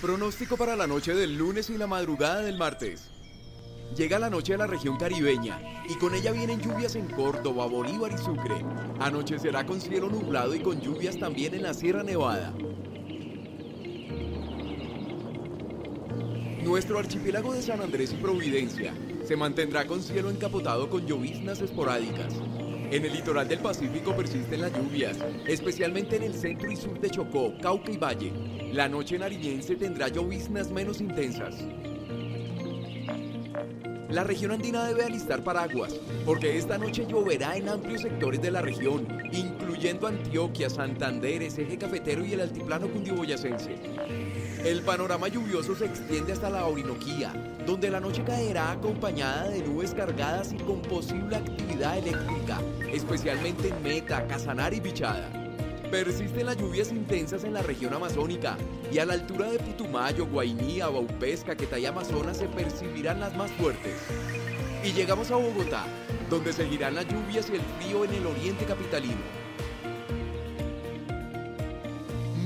Pronóstico para la noche del lunes y la madrugada del martes. Llega la noche de la región caribeña y con ella vienen lluvias en Córdoba, Bolívar y Sucre. Anochecerá con cielo nublado y con lluvias también en la Sierra Nevada. Nuestro archipiélago de San Andrés y Providencia se mantendrá con cielo encapotado con lloviznas esporádicas. En el litoral del Pacífico persisten las lluvias, especialmente en el centro y sur de Chocó, Cauca y Valle. La noche nariñense tendrá lloviznas menos intensas. La región andina debe alistar paraguas, porque esta noche lloverá en amplios sectores de la región, incluyendo Antioquia, Santander, eje cafetero y el altiplano cundiboyacense. El panorama lluvioso se extiende hasta la Orinoquía, donde la noche caerá acompañada de nubes cargadas y con posible actividad eléctrica, especialmente en Meta, Casanar y Bichada. Persisten las lluvias intensas en la región amazónica y a la altura de Putumayo, Guainía, Baupesca, Quetay, Amazonas se percibirán las más fuertes. Y llegamos a Bogotá, donde seguirán las lluvias y el frío en el oriente capitalino.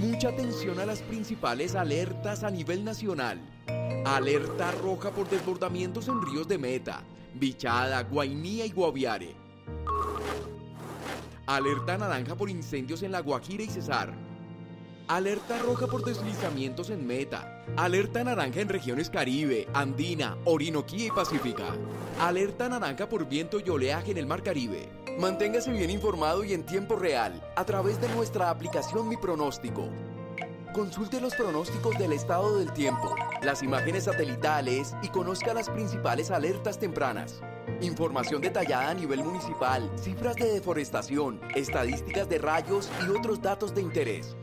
Mucha atención a las principales alertas a nivel nacional. Alerta roja por desbordamientos en ríos de Meta, Bichada, Guainía y Guaviare. Alerta naranja por incendios en La Guajira y Cesar. Alerta roja por deslizamientos en Meta. Alerta naranja en regiones Caribe, Andina, Orinoquía y Pacífica. Alerta naranja por viento y oleaje en el Mar Caribe. Manténgase bien informado y en tiempo real a través de nuestra aplicación Mi Pronóstico. Consulte los pronósticos del estado del tiempo, las imágenes satelitales y conozca las principales alertas tempranas. Información detallada a nivel municipal, cifras de deforestación, estadísticas de rayos y otros datos de interés.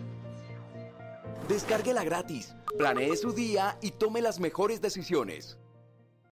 Descárguela gratis, planee su día y tome las mejores decisiones.